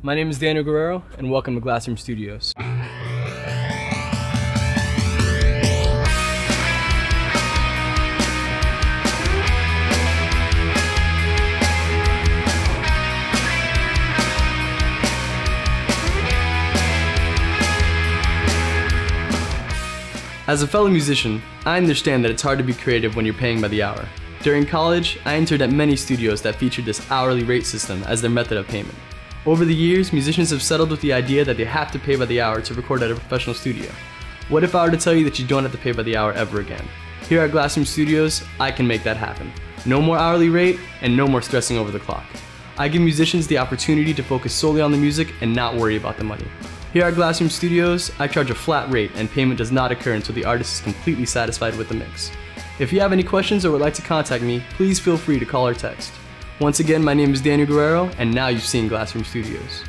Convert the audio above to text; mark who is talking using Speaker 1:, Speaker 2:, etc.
Speaker 1: My name is Daniel Guerrero, and welcome to Glass Room Studios. As a fellow musician, I understand that it's hard to be creative when you're paying by the hour. During college, I entered at many studios that featured this hourly rate system as their method of payment. Over the years, musicians have settled with the idea that they have to pay by the hour to record at a professional studio. What if I were to tell you that you don't have to pay by the hour ever again? Here at Glass Room Studios, I can make that happen. No more hourly rate and no more stressing over the clock. I give musicians the opportunity to focus solely on the music and not worry about the money. Here at Glass Room Studios, I charge a flat rate and payment does not occur until the artist is completely satisfied with the mix. If you have any questions or would like to contact me, please feel free to call or text. Once again, my name is Daniel Guerrero, and now you've seen Glass Room Studios.